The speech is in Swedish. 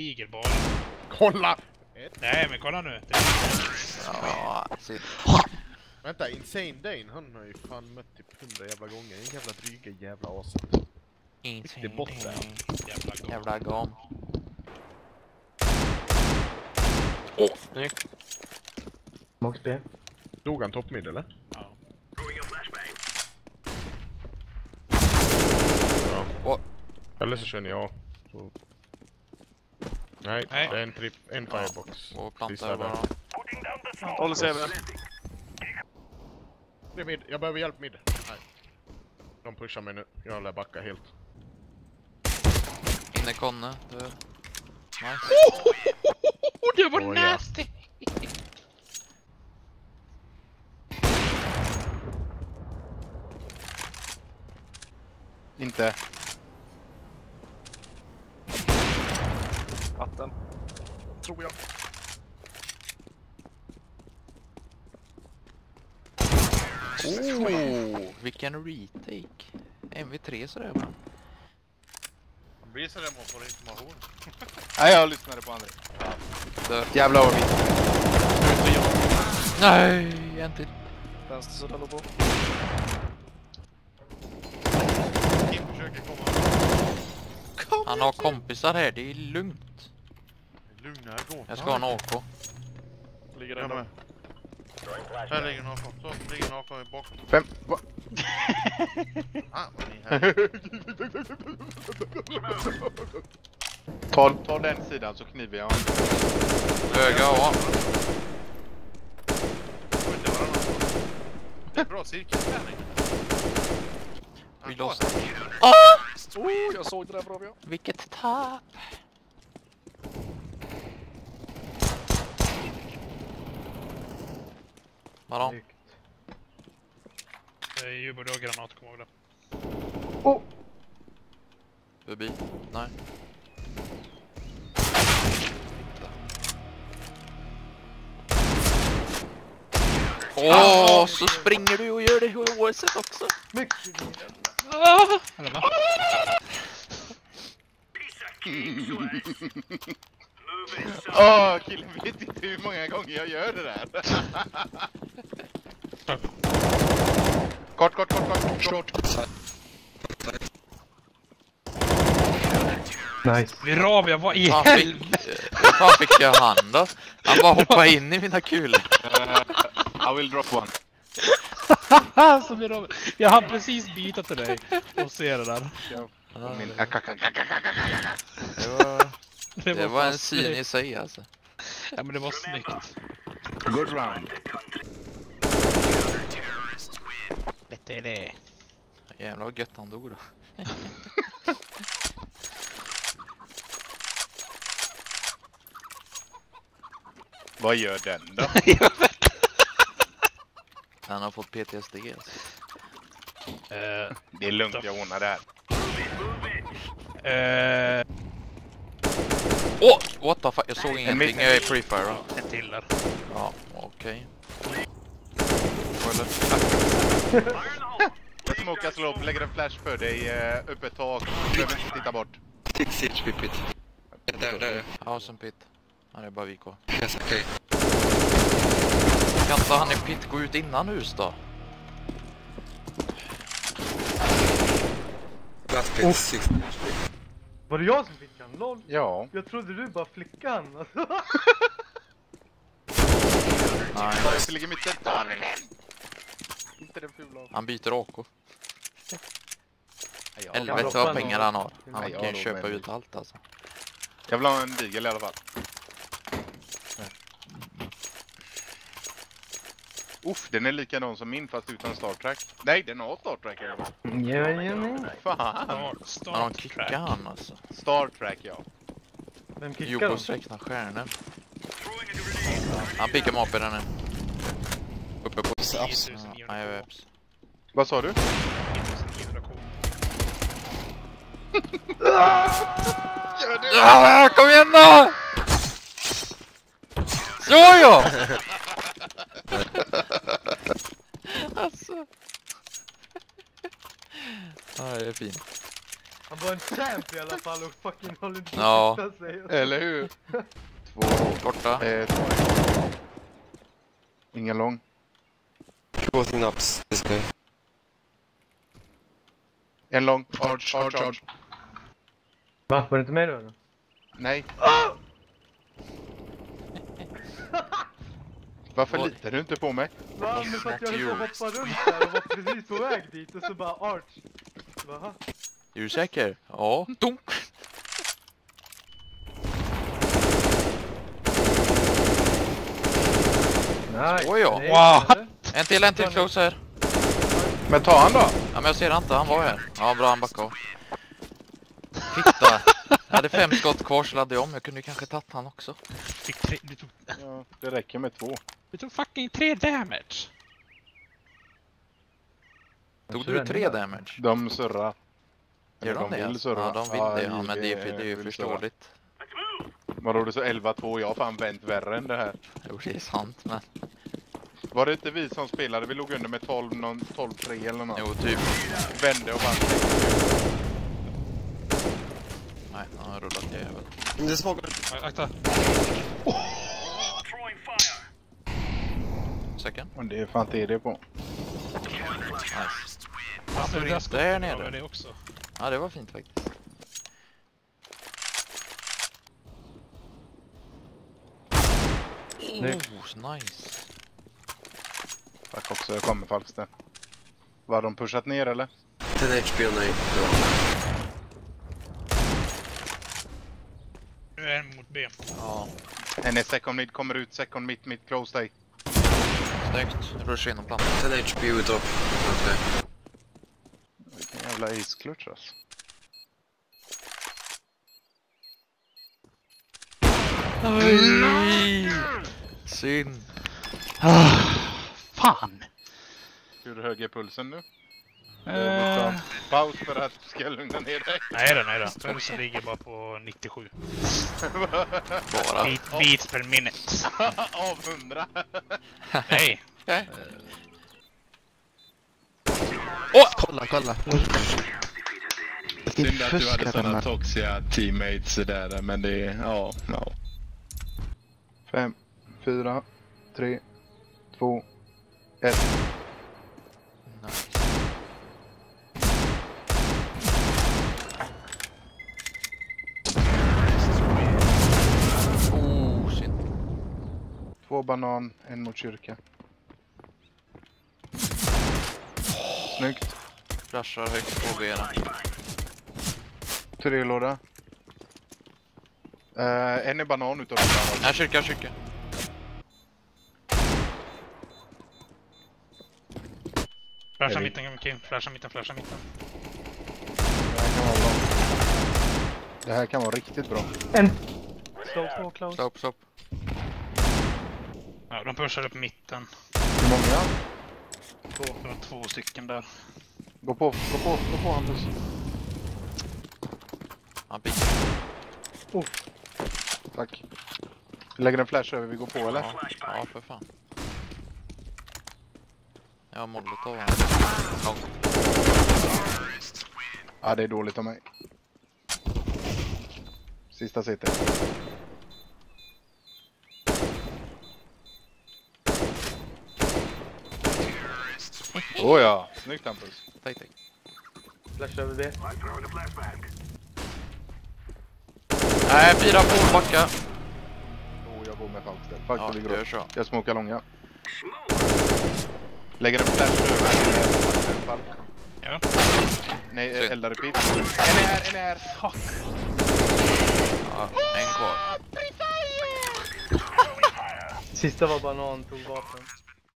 ingen Kolla! Nej men kolla nu. Det Ja. Vänta, Insane Dane, han har ju fan mött typ hundra jävla gånger. En jävla dryga jävla aset. Riktig bot där. jävla gott. Jävla gam. Åh, snyggt. Max B. Dog han toppmid eller? Ja. Ja. Eller så känner jag. Så. Nej, Nej. det är en, trip, en firebox. Och plantar bara. Håller sig över. Det är mid. Jag behöver hjälp mid. Nej. De pushar mig nu. Jag lär backa helt. Inne Conne. Du. Nice. Oh, det var ja. nasty! Inte. Tror jag. Oh, vilken retake. MV3 sådär va? Man blir så där man får information. Nej, jag lyssnade på André. Dör. Jävlar vad vi... Nej, en till. Vänster sida låg på. Han har kompisar här, det är lugnt. Lugna gå. Jag ska ha en AK. Ligger där med. Här ligger en AK. Så, ligger en AK i bakom. Fem. Va? Ah, vad ni här. Ta, ta den sidan så kniver jag. Höga A. Det är bra cirkelträning. Vi lost. Oh, jag såg det där bra. Vilket tapp. Vadå? Det är ju både och granat, kom ihåg det. Förbi? Nej. Åh, så springer du och gör det i OS också. Ah! Eller va? Åh, killen vet inte hur många gånger jag gör det där. Kort, kort, kort, kort, kort. Nice. Viravia, vad i Fan fick, helvete? hur fan fick jag han då? Han bara hoppade in i mina kulor. Uh, I will drop one. Alltså Viravia, jag hann precis byta till dig och se det där. Min... Det var, Det det var en syn i sig alltså. Ja men det var snyggt. Good round. Detta är det. Jävlar vad gött han dog då. Vad gör den då? Han har fått PTSD alltså. Eh, Det är lugnt, jag ordnar det här. eh, Åh! what the fuck? Jag såg ingenting. en Jag är prefire då. en till där. Ja, okej. Eller? Slå upp, lägger en flash för dig, uh, öppet tak. Du behöver inte titta bort. Six HP pit. Där, där. House and pit. Han är bara kvar. Yes, okej. Kan inte han i pit gå ut innan hus då? Last pit, six HP. Var det jag som fick han? LOL. Ja. Jag trodde du bara flickade han. Alltså. Nej, Jag ligger. Ta den! Inte den fula. han byter AK. Helvete vad pengar han har. Han Nej, jag kan ju köpa ut allt alltså. Jag vill ha en digel i alla fall. Uff, den är likadan som min fast utan Star Trek. Nej, den har Star Trek i alla fall. Jajamän. Fan! De start kickar han alltså. Star Trek, ja. Vem kickar Jobos dem? räknar stjärnor. Han pickar mapen där nu. Uppe på... 10 Ja, 900 nej, jag veps. Vad sa du? 10 900 K. Ja, kom igen då! Så ja! alltså. Ja, det är fint. Han var en champ i alla fall och fucking håller inte Ja. sig. Eller hur? Två, Korta. ett. Ingen lång. Closing ups, this guy. En lång. Arch, arch, arch. Va? Var det inte med då? eller? Nej. Varför Oj. litar du inte på mig? Va? Men för att jag höll på hoppa runt där och var precis på väg dit och så bara arch. Va? Är du säker? Ja. Dunk! Nej. Oj, ja. Wow. En till, en till close här. Men ta han då! Ja men jag ser inte, han var här. Ja bra, han backade av. Titta! Jag hade fem skott kvar så laddade jag om. Jag kunde kanske tagit han också. Fick tre, du, tog, Ja, det räcker med två. du tog fucking tre damage. Tog du tre damage? De surrar. Gör Eller de det? vill surra. Ja, de vill det. Ja, men det är, det är ju förståeligt. Vadå, är så 11-2. Jag har fan vänt värre än det här. Jo, det är sant, men... Var det inte vi som spelade? Vi låg under med 12, någon 12-3 eller något. Jo, typ. Vände och vann. Nej, han har rullat jävel. Det är. Aj, Akta. Second. Och det är fan TD på. Nice. Alltså, det där nere. väl det också. Ja, det var fint faktiskt. Oh, nice. Tack också, jag kommer Falksten. Var de pushat ner eller? 10 HP och nej. Nu är en mot B. Ja, En är second mid, kommer ut second mid, mid close dig. snyggt. Ruscha inom plantan. 10 HP. Okay. Vilken jävla ace-clutch alltså. Nej! Synd fan! Hur hög är pulsen nu? Eh... Paus för att du ska lugna ner dig. Nej då, nej då. Pulsen ligger bara på 97. bara? Beat, beats per minute. Av 100? nej. Åh! Oh! Kolla, kolla. Synd att du hade sådana toxiga teammates där, men det är... Ja, ja. 5, 4, 3, 2, Eh. Yes. Oh, shit. Två banan, en mot kyrka. Snyggt. Flashar högt på benen. Tre låda. Uh, en är banan utav banan. Nej, kyrka, kyrka. Flasha mitten, Kim. Flasha mitten, flasha mitten. Det här kan vara bra. Det här kan vara riktigt bra. En. Slow, slow, close. Stopp, stopp. Ja, de pushar upp mitten. Hur många? Det var två stycken där. Gå på, gå på, gå på Hampus. Han pick. Tack. Vi lägger en flash över, vi går på eller? Ja, ja, för fan. Jag har molotov här. Långt. Ja, det är dåligt av mig. Sista sitter. Åh oh, ja, snyggt Hampus. Tack, tack. Flash över B. Nej, fyra på backa. Oh, jag går med Falkstedt. Falkstedt Ja, ligger upp. Jag smokar långa. Lägger en flash över. Ja. Nej, eldar repeat. En är här, en är här. Ja, en kvar. Sista var banan, tog vapen.